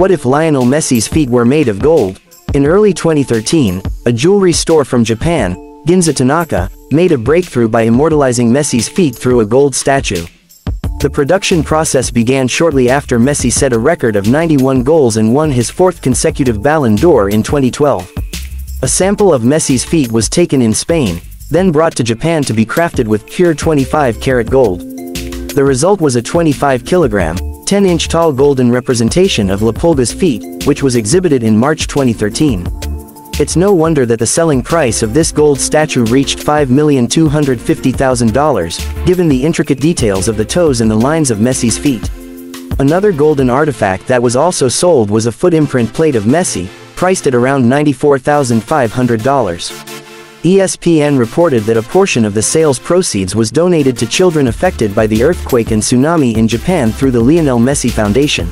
what if Lionel Messi's feet were made of gold? In early 2013, a jewelry store from Japan, Ginza Tanaka, made a breakthrough by immortalizing Messi's feet through a gold statue. The production process began shortly after Messi set a record of 91 goals and won his fourth consecutive Ballon d'Or in 2012. A sample of Messi's feet was taken in Spain, then brought to Japan to be crafted with pure 25 karat gold. The result was a 25 kilogram, 10-inch tall golden representation of La Pulga's feet, which was exhibited in March 2013. It's no wonder that the selling price of this gold statue reached $5,250,000, given the intricate details of the toes and the lines of Messi's feet. Another golden artifact that was also sold was a foot imprint plate of Messi, priced at around $94,500. ESPN reported that a portion of the sales proceeds was donated to children affected by the earthquake and tsunami in Japan through the Lionel Messi Foundation.